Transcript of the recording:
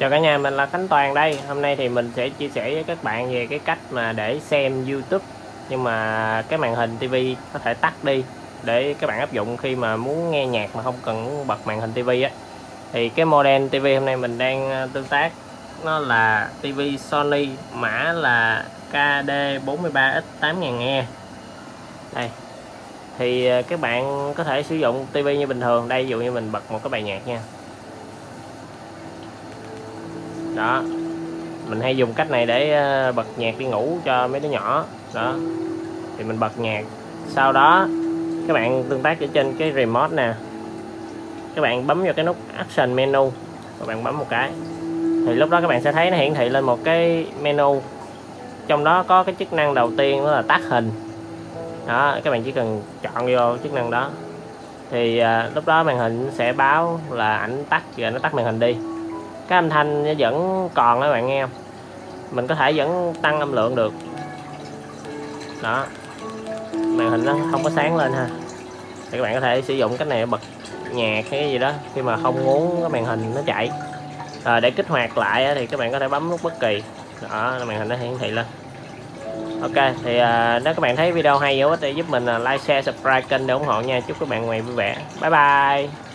Chào cả nhà, mình là Khánh Toàn đây. Hôm nay thì mình sẽ chia sẻ với các bạn về cái cách mà để xem YouTube nhưng mà cái màn hình TV có thể tắt đi để các bạn áp dụng khi mà muốn nghe nhạc mà không cần bật màn hình TV á. Thì cái model TV hôm nay mình đang ờ, tương tác nó là TV Sony mã là KD43X 8000E. Đây. Thì ờ, các bạn có thể sử dụng TV như bình thường. Đây ví dụ như mình bật một cái bài nhạc nha đó. Mình hay dùng cách này để ờ, bật nhạc đi ngủ cho mấy đứa nhỏ. Đó. Thì mình bật nhạc. Sau đó các bạn tương tác ở trên cái remote nè. Các bạn bấm vào cái nút action menu. Các bạn bấm một cái. Thì lúc đó các bạn sẽ thấy nó hiển thị lên một cái menu. Trong đó có cái chức năng đầu tiên đó là tắt hình. Đó các bạn chỉ cần chọn vô chức năng đó. Thì à, lúc đó màn hình sẽ báo là ảnh tắt rồi nó tắt màn hình đi cái âm thanh vẫn còn đó bạn nghe không? Mình có thể vẫn tăng âm lượng được. Đó. Màn hình nó không có sáng lên ha. Thì các bạn có thể sử dụng cách này bật nhạc hay cái gì đó khi mà không muốn cái màn hình nó chạy. À, để kích hoạt lại thì các bạn có thể bấm nút bất kỳ. Đó màn hình nó hiển thị lên. Ok thì à, nếu các bạn thấy video hay hữu ích thì giúp mình à, like share subscribe kênh để ủng hộ nha. Chúc các bạn ngày vui vẻ. Bye bye.